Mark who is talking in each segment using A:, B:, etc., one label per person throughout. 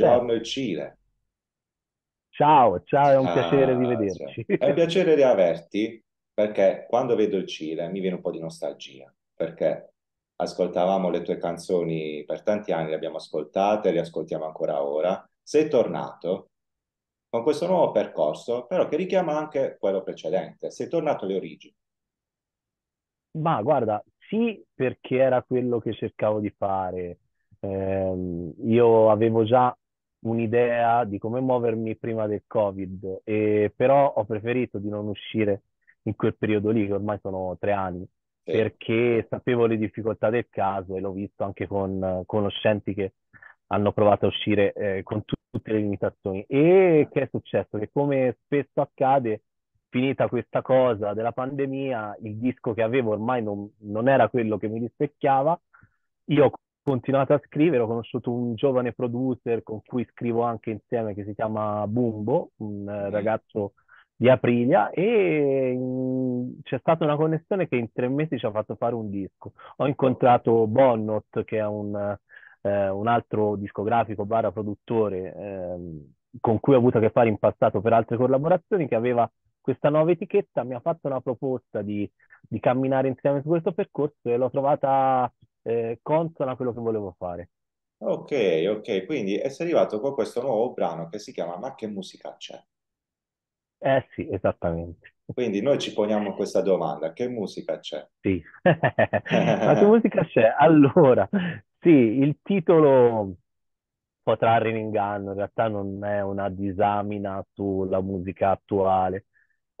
A: Buongiorno il Cile.
B: Ciao, ciao, è un piacere
A: Ah, cioè,
B: rivederci.
A: è un piacere riaverti perché quando vedo il Cile mi viene un po' di nostalgia perché ascoltavamo le tue canzoni per tanti anni, le abbiamo ascoltate, le ascoltiamo ancora ora. Sei tornato con questo nuovo percorso, però che richiama anche quello precedente. Sei tornato alle origini.
B: Ma guarda, sì, perché era quello che cercavo di fare. Ehm, io avevo già un'idea di come muovermi prima del Covid, e però ho preferito di non uscire in quel periodo lì, che ormai sono tre anni,
A: Sì.
B: perché sapevo le difficoltà del caso e l'ho visto anche con eh, conoscenti che hanno provato a uscire eh, con tu- tutte le limitazioni. E che è successo? Che come spesso accade, finita questa cosa della pandemia, il disco che avevo ormai non, non era quello che mi rispecchiava. Io continuato a scrivere, ho conosciuto un giovane producer con cui scrivo anche insieme che si chiama Bumbo, un eh,
A: Mhm.
B: ragazzo di Aprilia, e c'è stata una connessione che in tre mesi ci ha fatto fare un disco. Ho incontrato Bonnot, che è un, eh, un altro discografico barra produttore ehm, con cui ho avuto a che fare in passato per altre collaborazioni, che aveva questa nuova etichetta, mi ha fatto una proposta di, di camminare insieme su questo percorso e l'ho trovata eh, consona a quello che volevo fare.
A: Ok, ok, quindi è arrivato con questo nuovo brano che si chiama Ma che musica c'è?
B: Eh sì, esattamente.
A: Quindi noi ci poniamo questa domanda, che musica c'è?
B: Sì. Ma che musica c'è? Allora, sì, il titolo può trarre in inganno, in realtà non è una disamina sulla musica attuale,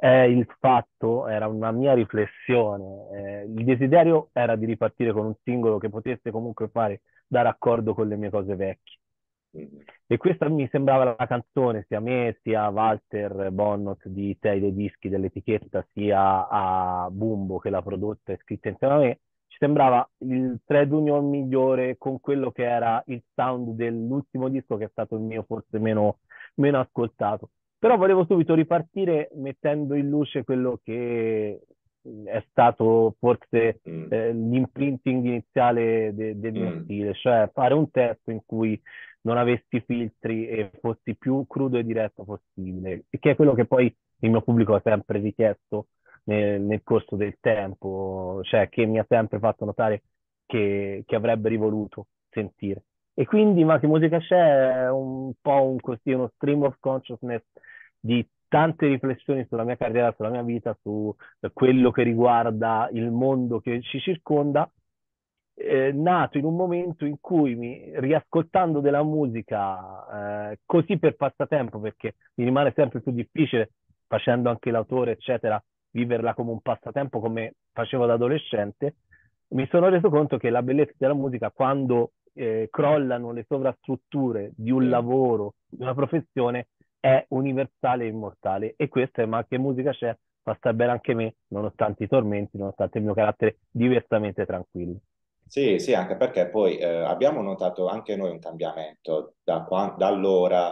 B: è il fatto, era una mia riflessione, eh, il desiderio era di ripartire con un singolo che potesse comunque fare da raccordo con le mie cose vecchie. E questa mi sembrava la canzone, sia a me, sia a Walter Bonnot di Tei dei Dischi dell'etichetta, sia a Bumbo che l'ha prodotta e scritta insieme a me, ci sembrava il trade union migliore con quello che era il sound dell'ultimo disco che è stato il mio forse meno, meno ascoltato. Però volevo subito ripartire mettendo in luce quello che è stato forse
A: Mm,
B: eh, l'imprinting iniziale de- del mio
A: mm.
B: stile, cioè fare un testo in cui non avessi filtri e fossi più crudo e diretto possibile, che è quello che poi il mio pubblico ha sempre richiesto nel, nel corso del tempo, cioè che mi ha sempre fatto notare che, che avrebbe rivoluto sentire. E quindi Ma che musica c'è? È un po' un, così, uno stream of consciousness di tante riflessioni sulla mia carriera, sulla mia vita, su quello che riguarda il mondo che ci circonda eh, nato in un momento in cui mi, riascoltando della musica, eh, così per passatempo, perché mi rimane sempre più difficile, facendo anche l'autore, eccetera, viverla come un passatempo come facevo da adolescente, mi sono reso conto che la bellezza della musica, quando eh, crollano le sovrastrutture di un lavoro, di una professione, è universale e immortale. E questo è ma che musica c'è, fa star bene anche me, nonostante i tormenti, nonostante il mio carattere diversamente tranquillo.
A: Sì, sì, anche perché poi eh, abbiamo notato anche noi un cambiamento da, qua- da allora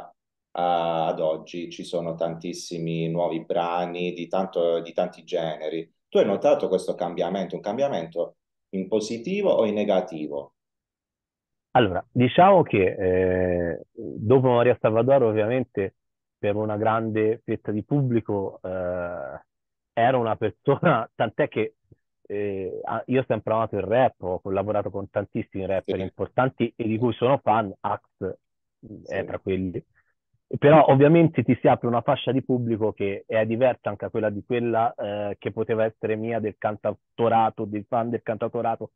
A: a- ad oggi. Ci sono tantissimi nuovi brani di, tanto- di tanti generi. Tu hai notato questo cambiamento, un cambiamento in positivo o in negativo?
B: Allora, diciamo che eh, dopo Maria Salvador, ovviamente, per una grande fetta di pubblico, eh, era una persona, tant'è che eh, io ho sempre amato il rap, ho collaborato con tantissimi
A: Sì,
B: rapper importanti e di cui sono fan, Axe è
A: sì,
B: tra quelli. Però ovviamente ti si apre una fascia di pubblico che è diversa anche a quella di quella eh, che poteva essere mia del cantautorato, del fan del cantautorato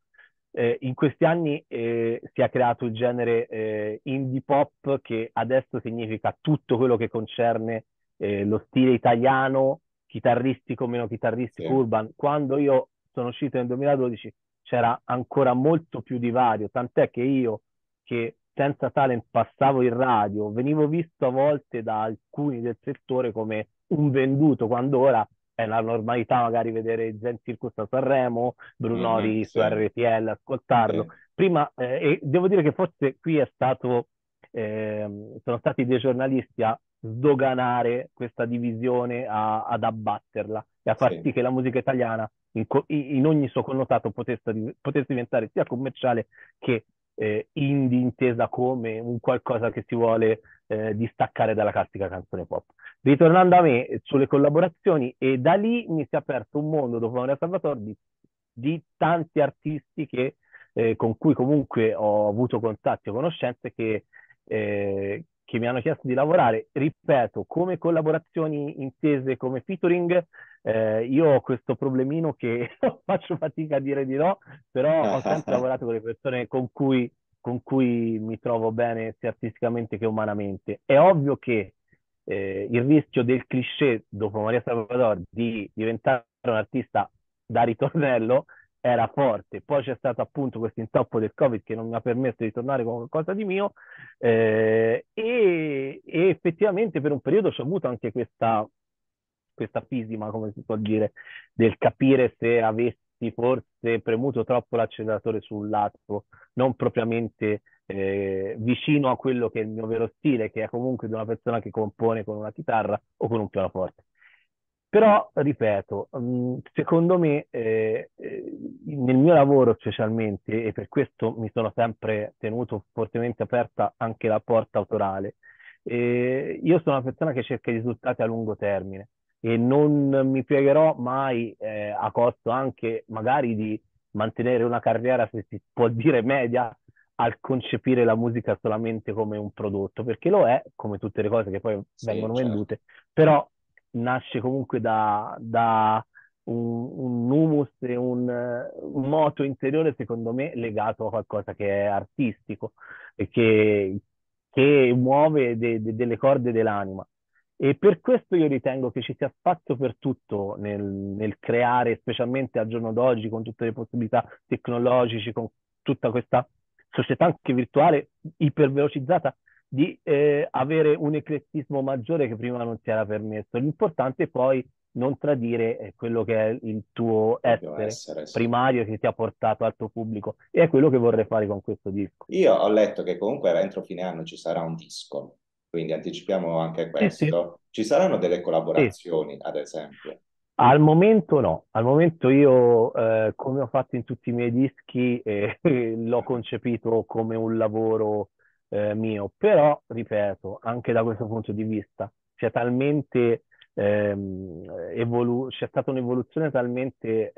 B: eh, in questi anni eh, si è creato il genere eh, indie pop che adesso significa tutto quello che concerne eh, lo stile italiano, chitarristico, meno chitarristico,
A: sì.
B: urban. Quando io sono uscito nel 2012 c'era ancora molto più divario, tant'è che io che senza talent passavo in radio, venivo visto a volte da alcuni del settore come un venduto, quando ora è la normalità magari vedere Zen Circus a Sanremo, Brunori su
A: sì,
B: RTL, ascoltarlo.
A: sì,
B: Prima, eh, e devo dire che forse qui è stato, ehm, sono stati dei giornalisti a sdoganare questa divisione, a- ad abbatterla e a far
A: sì.
B: sì che la musica italiana in, co- in ogni suo connotato potesse, potesse diventare sia commerciale che eh, indie intesa come un qualcosa che si vuole eh, distaccare dalla classica canzone pop. Ritornando a me sulle collaborazioni, e da lì mi si è aperto un mondo dopo Maria Salvatore di, di tanti artisti che, eh, con cui comunque ho avuto contatti o conoscenze che, eh, che mi hanno chiesto di lavorare. Ripeto, come collaborazioni intese come featuring, eh, io ho questo problemino che faccio fatica a dire di no, però ho sempre lavorato con le persone con cui, con cui mi trovo bene sia artisticamente che umanamente. È ovvio che eh, il rischio del cliché dopo Maria Salvador di diventare un artista da ritornello era forte. Poi c'è stato appunto questo intoppo del Covid che non mi ha permesso di tornare con qualcosa di mio eh, e, e, effettivamente per un periodo ho avuto anche questa, questa fisima, come si può dire, del capire se avessi forse premuto troppo l'acceleratore sul lato, non propriamente eh, vicino a quello che è il mio vero stile, che è comunque di una persona che compone con una chitarra o con un pianoforte. Però, ripeto, mm, secondo me, eh, eh, nel mio lavoro specialmente, e per questo mi sono sempre tenuto fortemente aperta anche la porta autorale, eh, io sono una persona che cerca risultati a lungo termine e non mi piegherò mai eh, a costo anche magari di mantenere una carriera, se si può dire media, al concepire la musica solamente come un prodotto, perché lo è, come tutte le cose che poi sì, vengono certo. vendute, però nasce comunque da, da un, un, humus e un, un, moto interiore, secondo me, legato a qualcosa che è artistico e che, che muove de, de, delle corde dell'anima. E per questo io ritengo che ci sia spazio per tutto nel, nel creare, specialmente al giorno d'oggi, con tutte le possibilità tecnologiche, con tutta questa società anche virtuale ipervelocizzata, di eh, avere un eclettismo maggiore che prima non ti era permesso. L'importante è poi non tradire eh, quello che è il tuo essere, essere sì. primario che ti ha portato al tuo pubblico e è quello che vorrei fare con questo disco.
A: Io ho letto che comunque entro fine anno ci sarà un disco, quindi anticipiamo anche questo. Sì, sì. Ci saranno delle collaborazioni, ad esempio?
B: Al momento no, al momento io, eh, come ho fatto in tutti i miei dischi, eh, l'ho concepito come un lavoro eh, mio, però ripeto, anche da questo punto di vista, c'è talmente ehm, evolu- c'è stata un'evoluzione talmente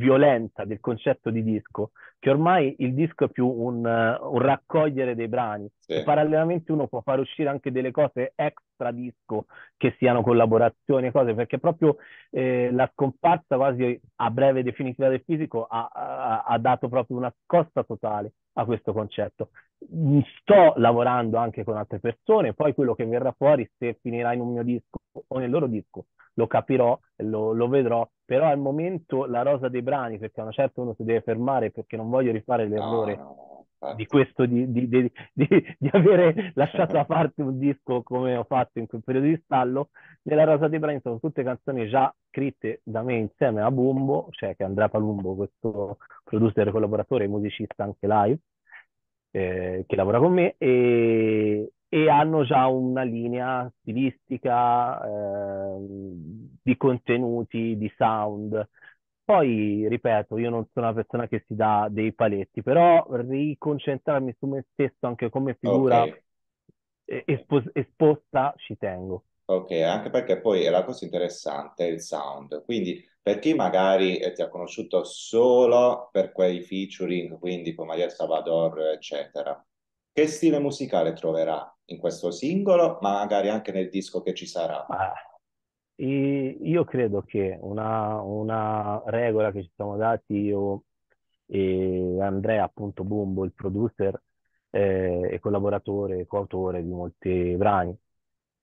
B: eh, violenta del concetto di disco che ormai il disco è più un, un raccogliere dei brani sì. e parallelamente uno può far uscire anche delle cose extra disco che siano collaborazioni e cose perché proprio eh, la scomparsa quasi a breve definitiva del fisico ha, ha, ha dato proprio una scossa totale a questo concetto. Sto lavorando anche con altre persone, poi quello che verrà fuori, se finirà in un mio disco o nel loro disco, lo capirò, lo, lo vedrò, però al momento la rosa dei brani, perché a una certa uno si deve fermare perché non voglio rifare l'errore no, di questo, di, di, di, di, avere lasciato da parte un disco come ho fatto in quel periodo di stallo, nella rosa dei brani sono tutte canzoni già scritte da me insieme a Bumbo, cioè che Andrea Palumbo, questo producer collaboratore e musicista anche live, eh, che lavora con me, e, e hanno già una linea stilistica, eh, di contenuti, di sound. Poi, ripeto, io non sono una persona che si dà dei paletti, però riconcentrarmi su me stesso anche come figura okay. espos- esposta ci tengo.
A: Ok, anche perché poi è la cosa interessante il sound. Quindi per chi magari eh, ti ha conosciuto solo per quei featuring, quindi come Maria Salvador, eccetera, che stile musicale troverà in questo singolo, ma magari anche nel disco che ci sarà? Ah,
B: io credo che una, una, regola che ci siamo dati io e Andrea, appunto Bumbo, il producer eh, e collaboratore, coautore di molti brani,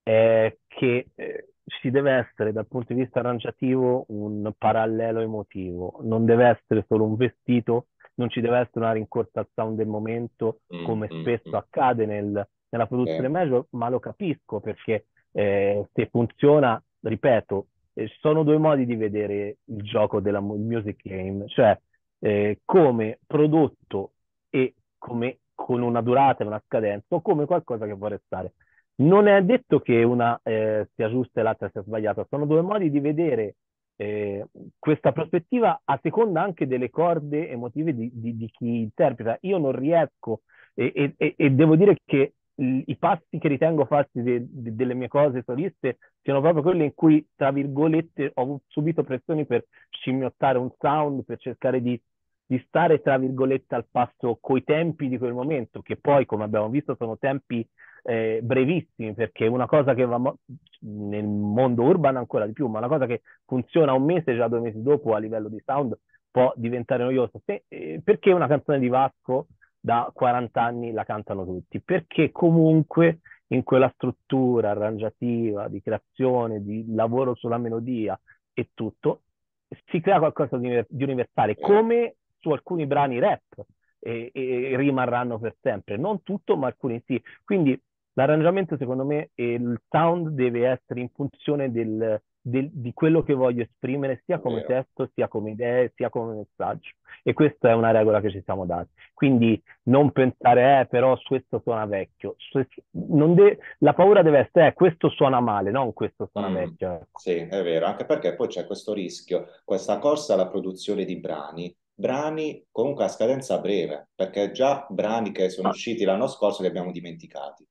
B: è che eh, ci deve essere dal punto di vista arrangiativo un parallelo emotivo, non deve essere solo un vestito, non ci deve essere una rincorsa al sound del momento, mm, come mm, spesso mm, accade nel, nella produzione eh. major, ma lo capisco perché eh, se funziona, ripeto, eh, sono due modi di vedere il gioco della music game, cioè eh, come prodotto e come con una durata e una scadenza o come qualcosa che può restare non è detto che una eh, sia giusta e l'altra sia sbagliata, sono due modi di vedere eh, questa prospettiva a seconda anche delle corde emotive di, di, di chi interpreta. Io non riesco e, e, e devo dire che i passi che ritengo fatti de, de, delle mie cose soliste siano proprio quelli in cui, tra virgolette, ho subito pressioni per scimmiottare un sound, per cercare di, di stare, tra virgolette, al passo coi tempi di quel momento, che poi, come abbiamo visto, sono tempi eh, brevissimi, perché una cosa che va mo- nel mondo urbano ancora di più, ma una cosa che funziona un mese, già due mesi dopo a livello di sound, può diventare noiosa. Se, eh, perché una canzone di Vasco da 40 anni la cantano tutti, perché comunque in quella struttura arrangiativa, di creazione, di lavoro sulla melodia e tutto, si crea qualcosa di, di universale, come su alcuni brani rap e, e, rimarranno per sempre. Non tutto, ma alcuni sì. Quindi l'arrangiamento, secondo me, e il sound deve essere in funzione del, del, di quello che voglio esprimere, sia come testo, sia come idee, sia come messaggio. E questa è una regola che ci siamo dati. Quindi non pensare, eh, però questo suona vecchio. De- la paura deve essere, eh, questo suona male, non questo suona mm, vecchio.
A: Ecco. Sì, è vero, anche perché poi c'è questo rischio, questa corsa alla produzione di brani, brani comunque a scadenza breve, perché già brani che sono ah. usciti l'anno scorso li abbiamo dimenticati.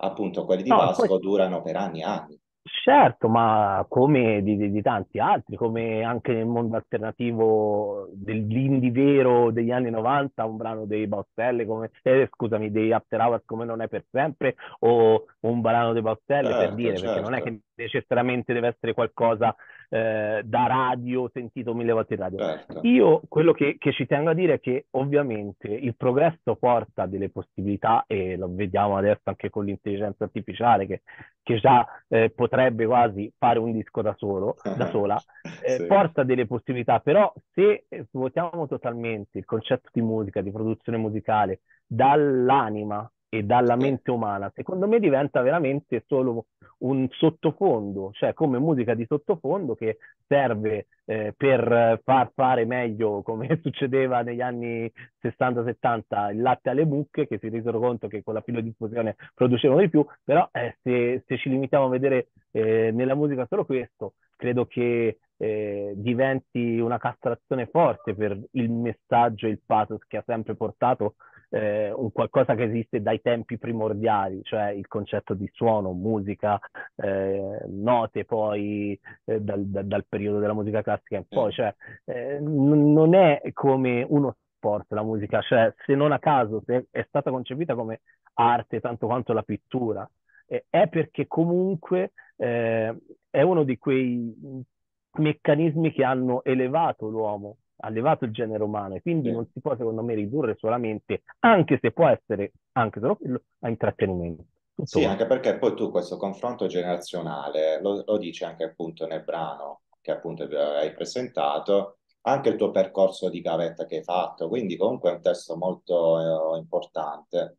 A: Appunto, quelli di no, Vasco poi... durano per anni e anni.
B: Certo, ma come di, di, di, tanti altri, come anche nel mondo alternativo dell'indie vero degli anni 90, un brano dei Baustelle, come, eh, scusami, dei After Hours come non è per sempre, o un brano dei Baustelle certo, per dire, certo. perché non è che necessariamente deve essere qualcosa eh, da radio, sentito mille volte in radio. Certo. Io quello che, che, ci tengo a dire è che ovviamente il progresso porta delle possibilità e lo vediamo adesso anche con l'intelligenza artificiale che, che già eh, potrebbe quasi fare un disco da solo, da sola, eh, sì. porta delle possibilità, però se svuotiamo totalmente il concetto di musica, di produzione musicale dall'anima e dalla mente umana, secondo me diventa veramente solo un sottofondo, cioè come musica di sottofondo che serve eh, per far fare meglio, come succedeva negli anni 60-70, il latte alle mucche, che si resero conto che con la filodiffusione producevano di più, però eh, se, se, ci limitiamo a vedere eh, nella musica solo questo, credo che eh, diventi una castrazione forte per il messaggio e il pathos che ha sempre portato eh, un qualcosa che esiste dai tempi primordiali, cioè il concetto di suono, musica, eh, note poi eh, dal, dal, dal, periodo della musica classica in poi, cioè eh, n- non è come uno sport la musica, cioè se non a caso se è stata concepita come arte tanto quanto la pittura, è perché comunque eh, è uno di quei meccanismi che hanno elevato l'uomo ha levato il genere umano e quindi sì. non si può secondo me ridurre solamente, anche se può essere anche solo quello, a intrattenimento.
A: Tutto sì, anche perché poi tu questo confronto generazionale lo, lo dici anche appunto nel brano che appunto hai presentato, anche il tuo percorso di gavetta che hai fatto, quindi comunque è un testo molto eh, importante.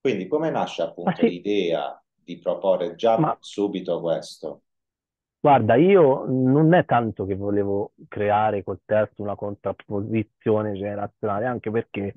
A: Quindi come nasce appunto sì. l'idea di proporre già Ma... subito questo?
B: Guarda, io non è tanto che volevo creare col testo una contrapposizione generazionale, anche perché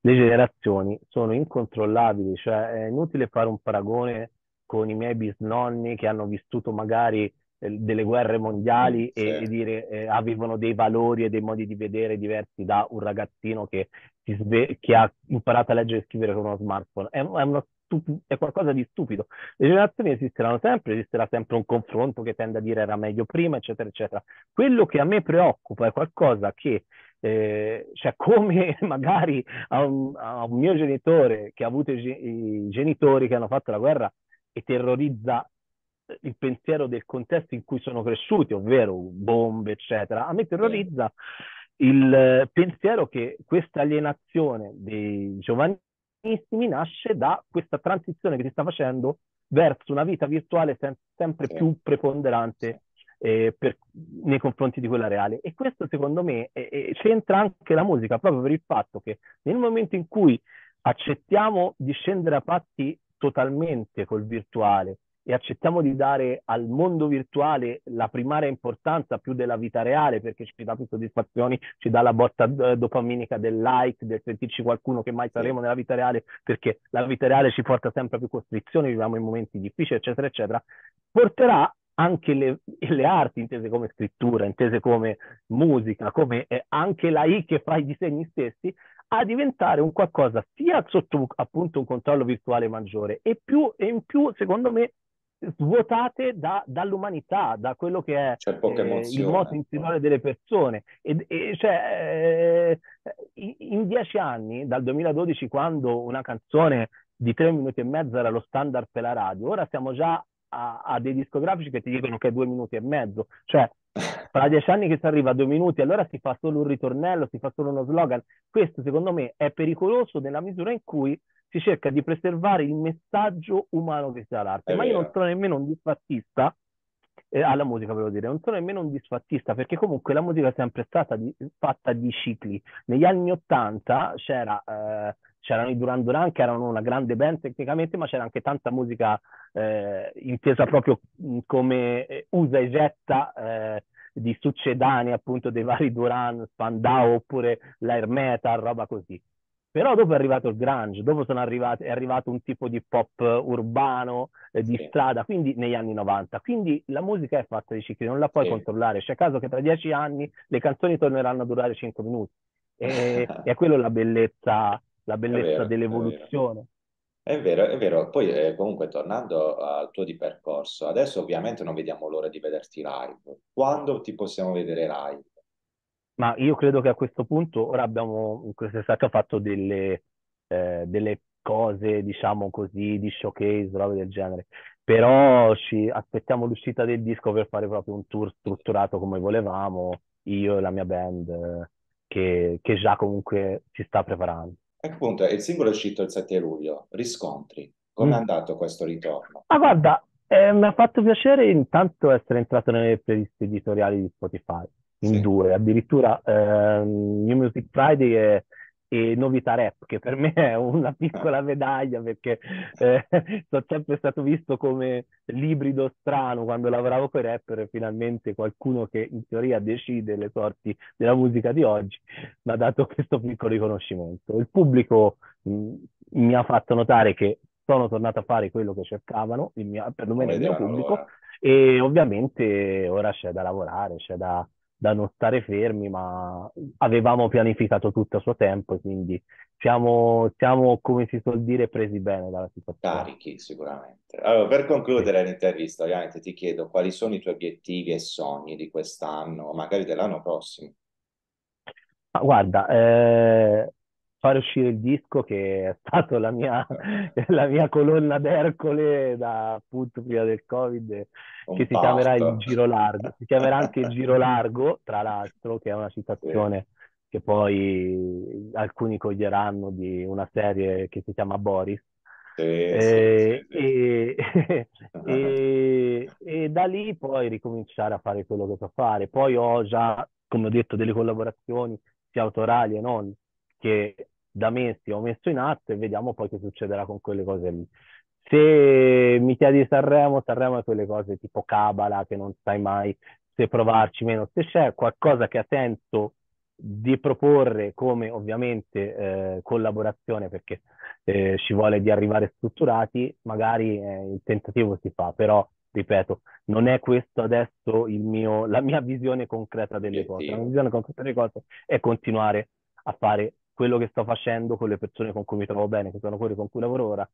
B: le generazioni sono incontrollabili, cioè è inutile fare un paragone con i miei bisnonni che hanno vissuto magari eh, delle guerre mondiali sì. e, e, dire eh, avevano dei valori e dei modi di vedere diversi da un ragazzino che, che ha imparato a leggere e scrivere con uno smartphone. È, è uno stup- è qualcosa di stupido. Le generazioni esisteranno sempre, esisterà sempre un confronto che tende a dire era meglio prima, eccetera, eccetera. Quello che a me preoccupa è qualcosa che, eh, cioè come magari a un, a un, mio genitore che ha avuto i, i genitori che hanno fatto la guerra e terrorizza il pensiero del contesto in cui sono cresciuti, ovvero bombe, eccetera, a me terrorizza il pensiero che questa alienazione dei giovani nasce da questa transizione che si sta facendo verso una vita virtuale sem- sempre più preponderante eh, per, nei confronti di quella reale. E questo secondo me eh, eh, c'entra anche la musica, proprio per il fatto che nel momento in cui accettiamo di scendere a patti totalmente col virtuale e accettiamo di dare al mondo virtuale la primaria importanza più della vita reale perché ci dà più soddisfazioni, ci dà la botta eh, dopaminica del like, del sentirci qualcuno che mai saremo nella vita reale perché la vita reale ci porta sempre a più costrizioni, viviamo in momenti difficili, eccetera, eccetera, porterà anche le, le, arti, intese come scrittura, intese come musica, come eh, anche la I che fa i disegni stessi, a diventare un qualcosa sia sotto appunto un controllo virtuale maggiore e, più, e in più, secondo me, svuotate da, dall'umanità, da quello che è eh, il moto interiore delle persone. E, e cioè, eh, in dieci anni, dal 2012, quando una canzone di tre minuti e mezzo era lo standard per la radio, ora siamo già a, a dei discografici che ti dicono che è due minuti e mezzo. Cioè, fra dieci anni che si arriva a due minuti, allora si fa solo un ritornello, si fa solo uno slogan. Questo, secondo me, è pericoloso nella misura in cui si cerca di preservare il messaggio umano che sia l'arte. È Ma vero. io non sono nemmeno un disfattista eh, alla musica, volevo dire, non sono nemmeno un disfattista, perché comunque la musica è sempre stata di, fatta di cicli. Negli anni Ottanta c'era, eh, c'erano i Duran Duran che erano una grande band tecnicamente, ma c'era anche tanta musica eh, intesa proprio come eh, usa e getta eh, di succedani appunto dei vari Duran, Spandau oppure l'air metal, roba così. Però dopo è arrivato il grunge, dopo arrivati, è arrivato un tipo di pop urbano, eh, di sì. strada, quindi negli anni 90. Quindi la musica è fatta di cicli, non la puoi sì. controllare. C'è caso che tra dieci anni le canzoni torneranno a durare cinque minuti. E, è quello la bellezza, la bellezza vero, dell'evoluzione.
A: È vero, è vero. Poi eh, comunque tornando al tuo di percorso, adesso ovviamente non vediamo l'ora di vederti live. Quando ti possiamo vedere live?
B: Ma io credo che a questo punto ora abbiamo in quest'estate fatto delle, eh, delle cose, diciamo così, di showcase, robe del genere. Però ci aspettiamo l'uscita del disco per fare proprio un tour strutturato come volevamo, io e la mia band, eh, che, che già comunque si sta preparando.
A: Ecco appunto, il singolo è uscito il 7 luglio, riscontri. Come è mm. andato questo ritorno?
B: Ah, guarda, eh, mi ha fatto piacere intanto essere entrato nelle playlist editoriali di Spotify in sì. due, addirittura eh, New Music Friday e, e, Novità Rap, che per me è una piccola medaglia perché eh, sono sempre stato visto come l'ibrido strano quando lavoravo con i rapper e finalmente qualcuno che in teoria decide le sorti della musica di oggi mi ha dato questo piccolo riconoscimento. Il pubblico mh, mi ha fatto notare che sono tornato a fare quello che cercavano, il mio, perlomeno il mio pubblico, ora. e ovviamente ora c'è da lavorare, c'è da da non stare fermi, ma avevamo pianificato tutto a suo tempo, quindi siamo, siamo, come si suol dire, presi bene dalla situazione.
A: Carichi, sicuramente. Allora, per concludere l'intervista, ovviamente ti chiedo quali sono i tuoi obiettivi e sogni di quest'anno, magari dell'anno prossimo.
B: Ma guarda, eh, fare uscire il disco che è stato la mia, la mia colonna d'Ercole da appunto prima del Covid, Un che si chiamerà il Giro Largo. Si chiamerà anche il Giro Largo, tra l'altro, che è una citazione sì. che poi alcuni coglieranno di una serie che si chiama Boris. Sì, e, sì, e, e, e da lì poi ricominciare a fare quello che so fare. Poi ho già, come ho detto, delle collaborazioni sia autorali e non, che da mesi ho messo in atto e vediamo poi che succederà con quelle cose lì. Se mi chiedi Sanremo, Sanremo è quelle cose tipo cabala che non sai mai se provarci meno. Se c'è qualcosa che ha senso di proporre come ovviamente eh, collaborazione perché eh, ci vuole di arrivare strutturati, magari eh, il tentativo si fa, però ripeto, non è questo adesso il mio, la mia visione concreta delle cose. La mia visione concreta delle cose è continuare a fare quello che sto facendo con le persone con cui mi trovo bene, che sono quelle con cui lavoro ora,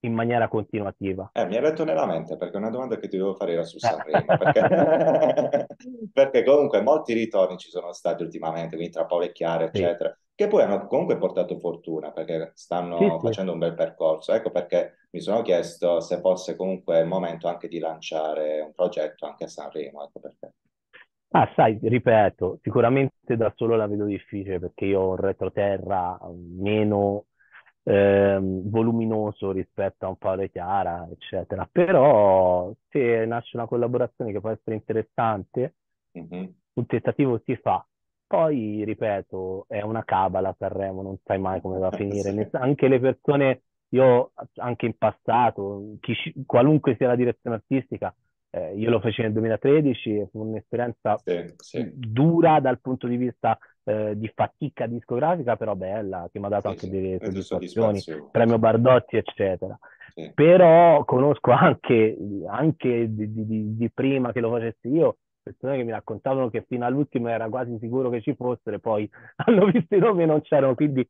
B: in maniera continuativa.
A: Eh, mi hai letto nella mente perché una domanda che ti devo fare era su Sanremo, perché... perché comunque molti ritorni ci sono stati ultimamente, quindi tra Paolo e Chiara, eccetera, sì. che poi hanno comunque portato fortuna perché stanno sì, facendo sì. un bel percorso. Ecco perché mi sono chiesto se fosse comunque il momento anche di lanciare un progetto anche a Sanremo, ecco perché.
B: Ah, sai, ripeto, sicuramente da solo la vedo difficile perché io ho un retroterra meno ehm, voluminoso rispetto a un Paolo e Chiara, eccetera. Però se nasce una collaborazione che può essere interessante, mm-hmm. un tentativo si fa. Poi, ripeto, è una cabala Sanremo, non sai mai come va a finire. sì. Anche le persone, io anche in passato, chi, qualunque sia la direzione artistica, eh, io lo feci nel 2013 e fu un'esperienza sì, sì. dura dal punto di vista eh, di fatica discografica, però bella, che mi ha dato sì, anche delle soddisfazioni, premio Bardotti, eccetera. Però conosco anche, anche di, di- di prima che lo facessi io, persone che mi raccontavano che fino all'ultimo era quasi sicuro che ci fossero, e poi hanno visto i nomi e non c'erano, quindi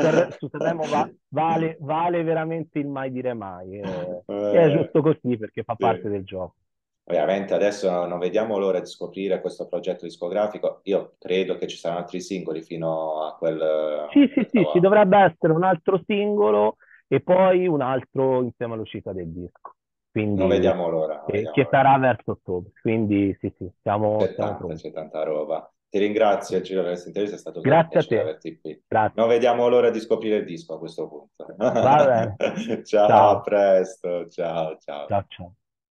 B: Sanre- su Sanremo va- vale, vale veramente il mai dire mai, e, e è
A: Eh,
B: giusto così perché fa parte
A: sì.
B: del gioco.
A: Ovviamente adesso non vediamo l'ora di scoprire questo progetto discografico. Io credo che ci saranno altri singoli fino a quel...
B: Sì, sì, sì, ci dovrebbe essere un altro singolo e poi un altro insieme all'uscita del disco,
A: Non
B: quindi
A: vediamo l'ora, non
B: che,
A: vediamo
B: che sarà verso ottobre. Quindi sì, sì, siamo,
A: C'è
B: siamo
A: tanta, c'è tanta roba. Ti ringrazio, Giro, per questa intervista, è stato
B: Grazie a te,
A: averti qui.
B: grazie.
A: Non vediamo l'ora di scoprire il disco a questo punto.
B: Bene.
A: Ciao, a
B: Ciao,
A: presto. Ciao, ciao.
B: ciao, ciao.